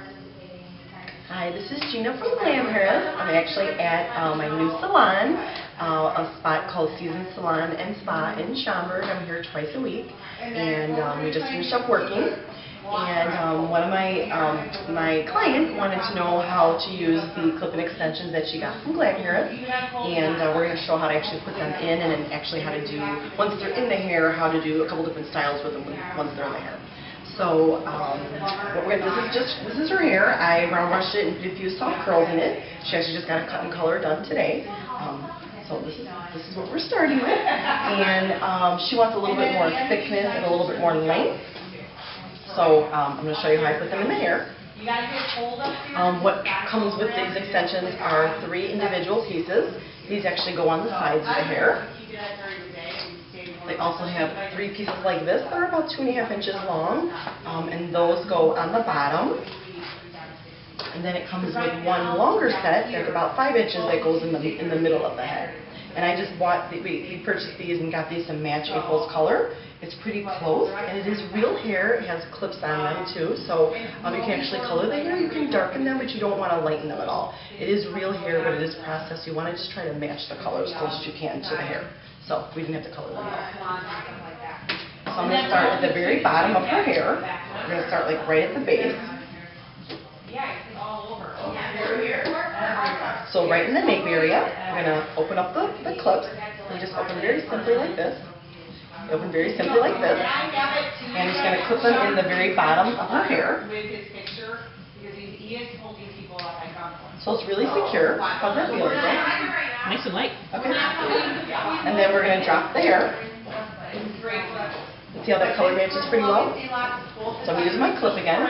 participating. Hi, this is Gina from Glamhairus. I'm actually at uh, my new salon, uh, a spot called Season Salon and Spa in Schaumburg. I'm here twice a week, and um, we just finished up working. And um, one of my um, my client wanted to know how to use the clip-in extensions that she got from Glamhairus, and uh, we're going to show how to actually put them in, and then actually how to do once they're in the hair, how to do a couple different styles with them once they're in the hair. So, um, what we're, this is just, this is her hair. I round brushed it and put a few soft curls in it. She actually just got a cut and color done today. Um, so this is, this is what we're starting with. And, um, she wants a little bit more thickness and a little bit more length. So, um, I'm gonna show you how I put them in the hair. Um, what comes with these extensions are three individual pieces. These actually go on the sides of the hair. Keep it at thirty days and stay They also have three pieces like this that are about two and a half inches long, um, and those go on the bottom. And then it comes with one longer set that's about five inches that goes in the, in the middle of the head. And I just bought, the- we, we purchased these and got these to match April's color. It's pretty close, and it is real hair. It has clips on them too, so um, you can actually color the hair. You can darken them, but you don't want to lighten them at all. It is real hair, but it is processed. You want to just try to match the color as close as you can to the hair. So we didn't have to color them at. So I'm going to start at the very bottom of her hair. We're going to start like right at the base. Yeah, it's all over. Oh, so right in the nape area, we're going to open up the, the clips. We just open very simply like this. Open very simply like this. And just going to clip them in the very bottom of her hair. With his picture, because he, he is holding people up at gunpoint. So it's really secure. How's that feel, Nice and light. And then we're going to drop the hair. See how that color matches pretty well? So I'm going to use my clip again.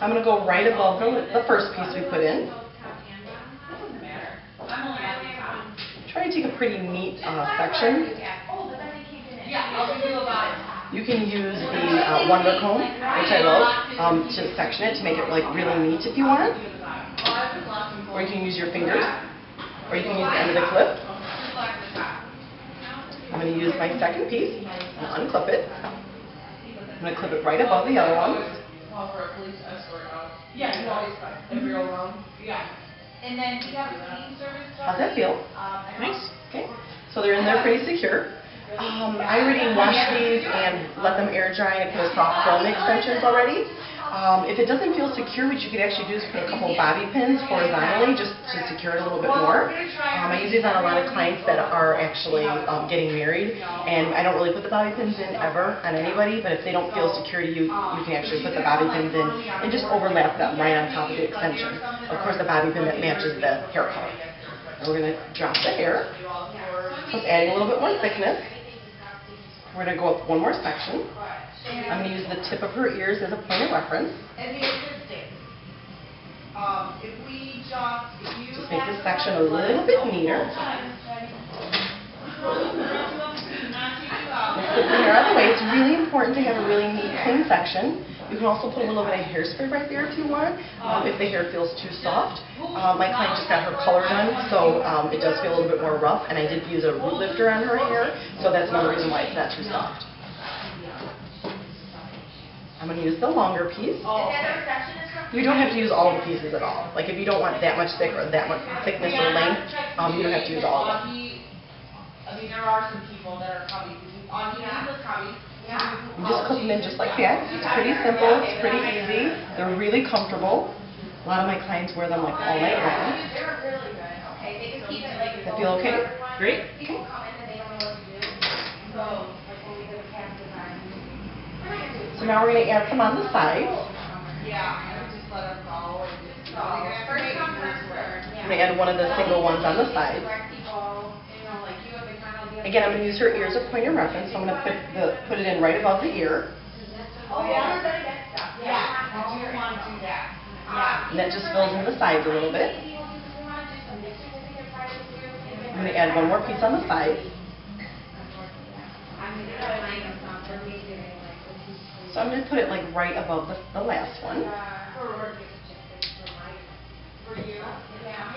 I'm going to go right above the, the first piece we put in. Try to take a pretty neat uh, section. You can use the uh, Wonder Comb, which I love, um, to section it to make it like really neat if you want. Or you can use your fingers, or you can use the end of the clip. I'm going to use my second piece and unclip it. I'm going to clip it right above the other one. Call for a police escort out. Yeah, you always. Every. Yeah. And then we have cleaning service. How's that feel? Nice. Okay, so they're in there pretty secure. Um, I already washed these and let them air dry and put a soft film extensions already. Um, if it doesn't feel secure, what you could actually do is put a couple bobby pins horizontally just to secure it a little bit more. Um, I use these on a lot of clients that are actually um, getting married, and I don't really put the bobby pins in ever on anybody, but if they don't feel secure to you, you can actually put the bobby pins in and just overlap them right on top of the extension. Of course, the bobby pin that matches the hair color. And we're going to drop the hair. It's adding a little bit more thickness. We're going to go up one more section. I'm going to use the tip of her ears as a point of reference. And the thing. Um, if we just, if you. Just make this section a little bit neater. Let's get the hair out of the way. It's really important to have a really neat, clean section. You can also put a little bit of hairspray right there if you want, um, if the hair feels too soft. Uh, my client just got her color done, so um, it does feel a little bit more rough, and I did use a root lifter on her hair, so that's another reason why it's not too soft. I'm going to use the longer piece. You don't have to use all the pieces at all. Like if you don't want that much thick or that much thickness or length, um, you don't have to use all of them. I mean, there are some people that are coming, on of coming. Just clip them in just like that. It's pretty simple, it's pretty easy, they're really comfortable. A lot of my clients wear them like all night long. Okay, they feel okay? Great. Do, so, now we're going to add some on the sides. I'm going to add one of the single ones on the sides. Direct people, you know, like you have the kind of. Again, I'm going to use her ear as a point of reference, so I'm going to put the, put it in right above the ear. Oh, yeah, everybody gets stuff, Yeah, yeah. I do want to do that. Yeah. And that just fills in the sides a little bit. I'm going to add one more piece on the sides. So I'm going to put it like right above the, the last one. For you?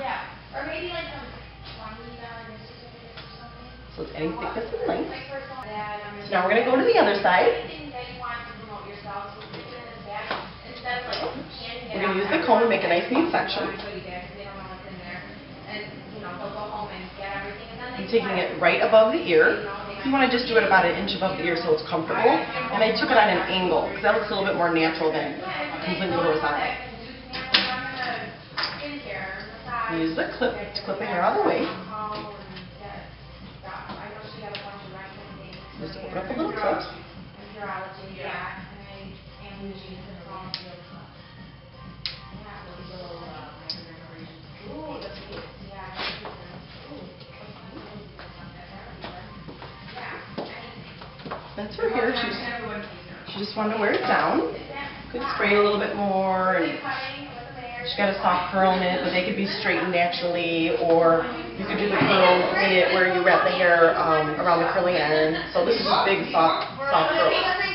Yeah. Or maybe like So it's. Some- that, um, So now we're going to go to the other side. You want to We're use the comb and make a nice neat section. I'm taking it right above the ear. You wanna just do it about an inch above the ear so it's comfortable. And I took it on an angle, because that looks a little bit more natural than completely horizontal. Use the clip to clip the hair all the way. Open up little. That's her hair. She's, she just wanted to wear it down. Could spray a little bit more and She's got a soft curl in it, but they could be straightened naturally, or you could do the curl in it where you wrap the hair um, around the curling iron. So this is a big, soft, soft curl.